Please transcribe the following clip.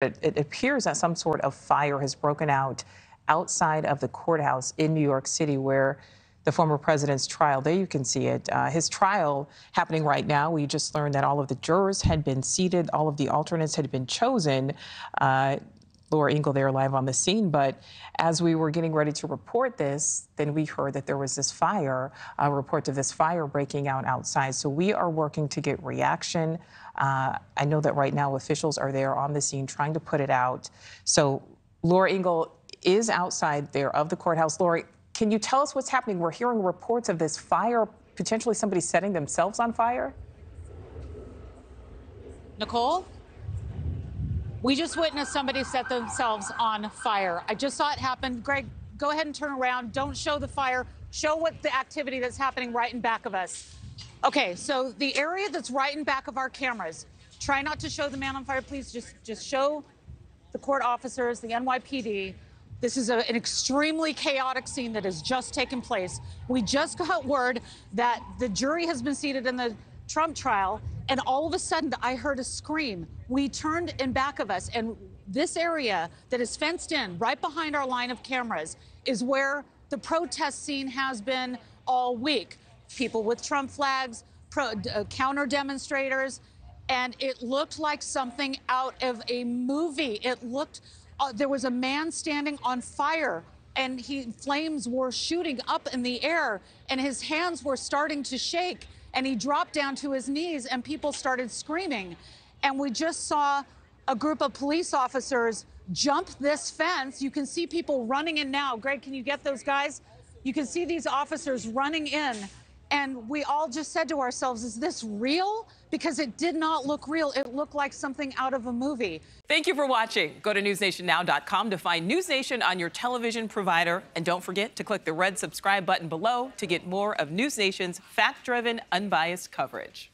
It, it, appears that some sort of fire has broken out outside of the courthouse in New York City where the former president's trial, there you can see it. Uh, his trial happening right now. We just learned that all of the jurors had been seated, all of the alternates had been chosen. Uh, Laura Ingle there live on the scene. But as we were getting ready to report this, then we heard that there was this fire, a report of this fire breaking out outside. So we are working to get reaction. Uh, I know that right now officials are there on the scene trying to put it out. So Laura Ingle is outside there of the courthouse. Laura, can you tell us what's happening? We're hearing reports of this fire, potentially somebody setting themselves on fire. Nichole? We just witnessed somebody set themselves on fire. I just saw it happen. Greg, go ahead and turn around. Don't show the fire. Show what the activity that's happening right in back of us. Okay, so the area that's right in back of our cameras. Try not to show the man on fire, please. Just just show the court officers, the NYPD. This is a, an extremely chaotic scene that has just taken place. We just got word that the jury has been seated in the Trump trial, and all of a sudden I heard a scream. We turned in back of us, and this area that is fenced in right behind our line of cameras is where the protest scene has been all week. People with Trump flags, pro, uh, counter demonstrators, and it looked like something out of a movie. It looked, uh, there was a man standing on fire and he flames were shooting up in the air and his hands were starting to shake and he dropped down to his knees and people started screaming. And we just saw a group of police officers jump this fence. You can see people running in now. Greg, can you get those guys? You can see these officers running in. And we all just said to ourselves, is this real? Because it did not look real. It looked like something out of a movie. Thank you for watching. Go to newsnationnow.com to find News Nation on your television provider. And don't forget to click the red subscribe button below to get more of News Nation's fact driven, unbiased coverage.